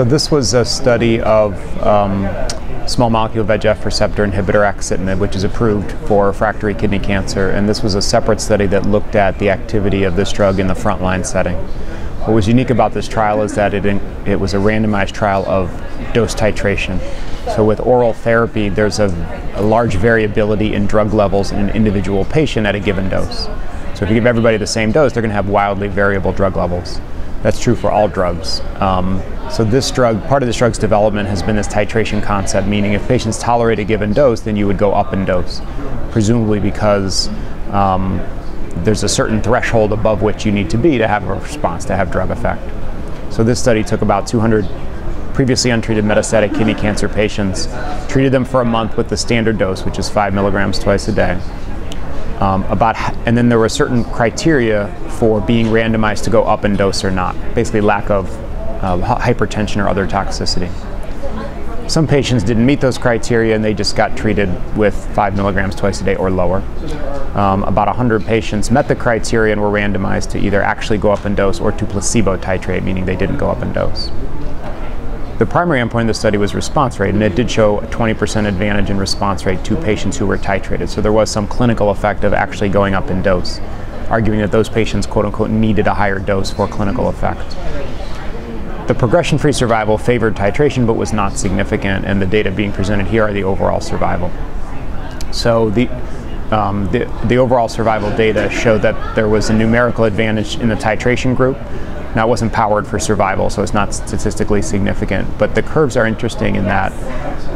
So this was a study of um, small molecule VEGF receptor inhibitor axitinib, which is approved for refractory kidney cancer. And this was a separate study that looked at the activity of this drug in the frontline setting. What was unique about this trial is that it, in, it was a randomized trial of dose titration. So with oral therapy, there's a, a large variability in drug levels in an individual patient at a given dose. So if you give everybody the same dose, they're going to have wildly variable drug levels. That's true for all drugs. Um, so this drug, part of this drug's development has been this titration concept, meaning if patients tolerate a given dose, then you would go up in dose, presumably because um, there's a certain threshold above which you need to be to have a response, to have drug effect. So this study took about 200 previously untreated metastatic kidney cancer patients, treated them for a month with the standard dose, which is five milligrams twice a day. Um, about, and then there were certain criteria for being randomized to go up in dose or not, basically lack of uh, hypertension or other toxicity. Some patients didn't meet those criteria and they just got treated with five milligrams twice a day or lower. Um, about 100 patients met the criteria and were randomized to either actually go up in dose or to placebo titrate, meaning they didn't go up in dose. The primary endpoint of the study was response rate, and it did show a 20% advantage in response rate to patients who were titrated. So there was some clinical effect of actually going up in dose, arguing that those patients, quote unquote, needed a higher dose for clinical effect. The progression-free survival favored titration but was not significant, and the data being presented here are the overall survival. So the, um, the, the overall survival data showed that there was a numerical advantage in the titration group, now, it wasn't powered for survival, so it's not statistically significant. But the curves are interesting in that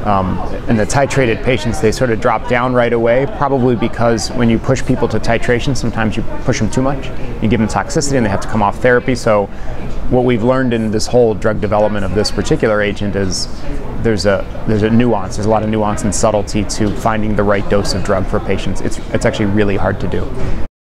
um, in the titrated patients, they sort of drop down right away, probably because when you push people to titration, sometimes you push them too much. You give them toxicity and they have to come off therapy. So, what we've learned in this whole drug development of this particular agent is there's a there's a nuance. There's a lot of nuance and subtlety to finding the right dose of drug for patients. It's it's actually really hard to do.